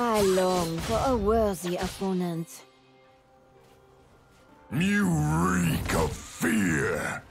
I long for a worthy opponent. You reek of fear!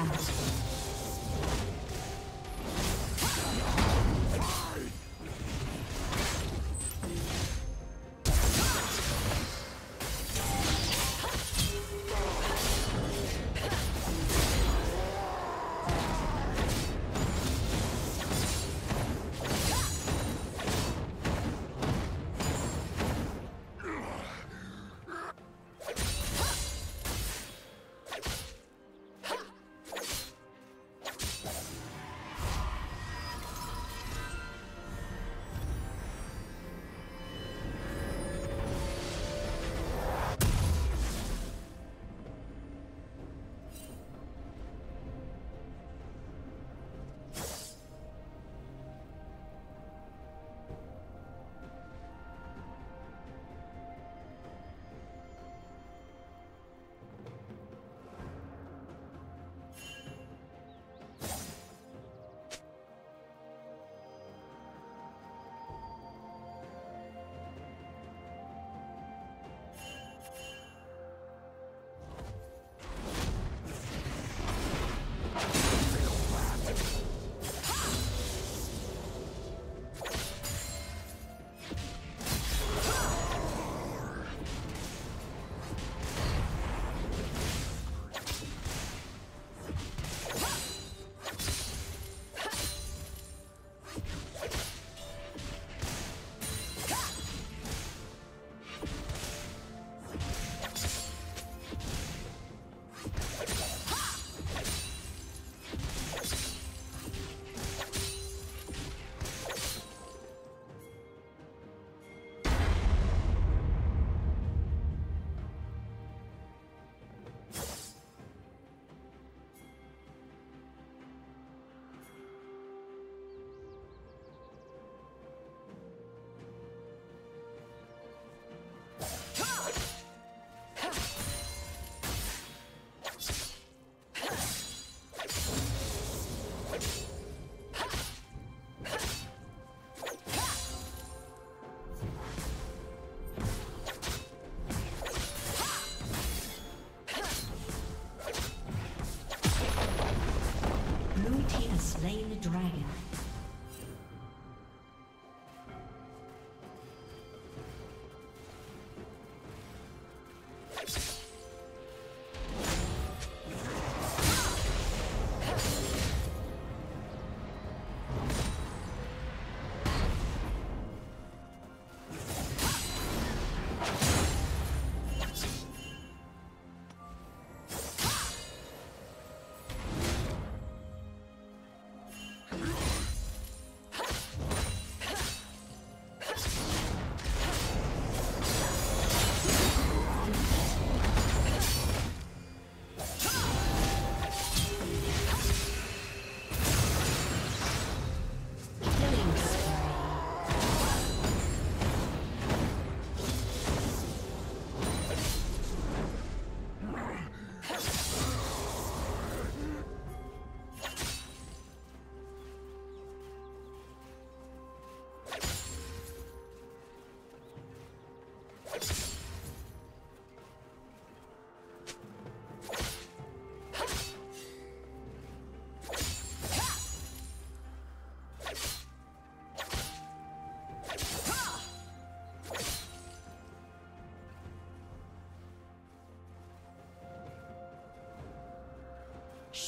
Rampage.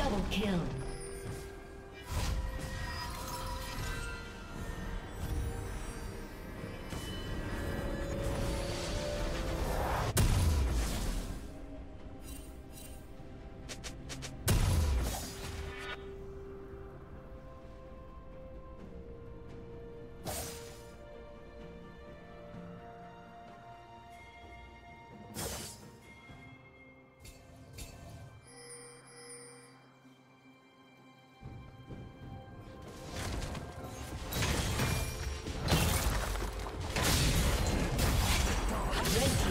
Double kill.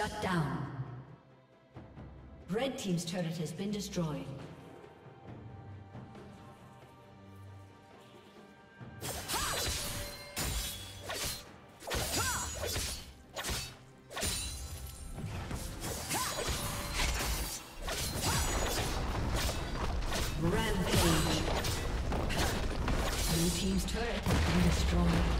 Shut down. Red Team's turret has been destroyed. Rampage. Blue Team's turret has been destroyed.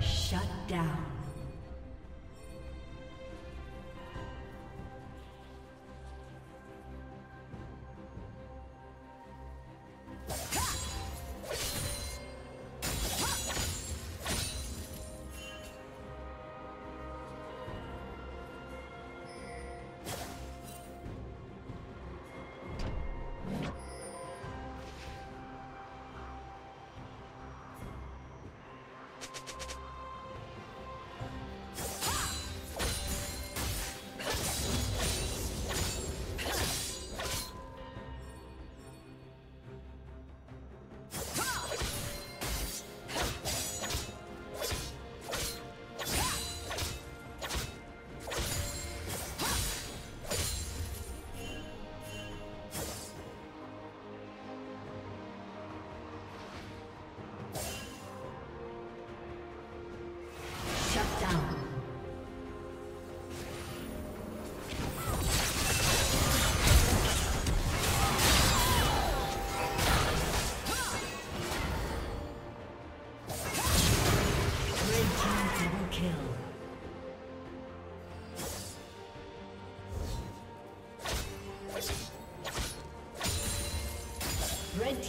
Shut down.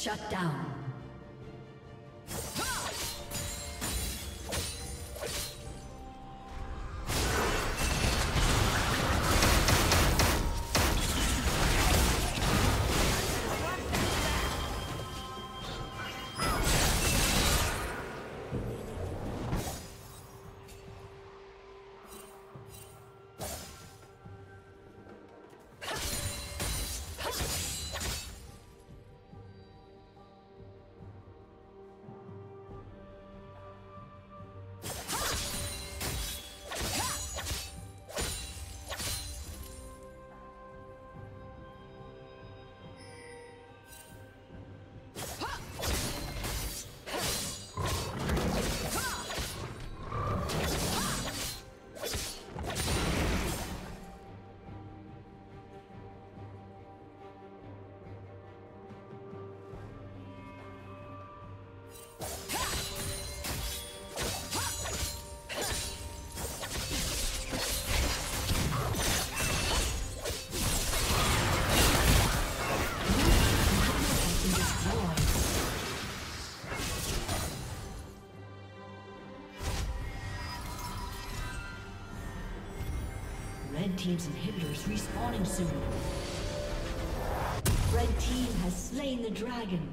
Shut down. Team's inhibitors respawning soon. Red Team has slain the dragon.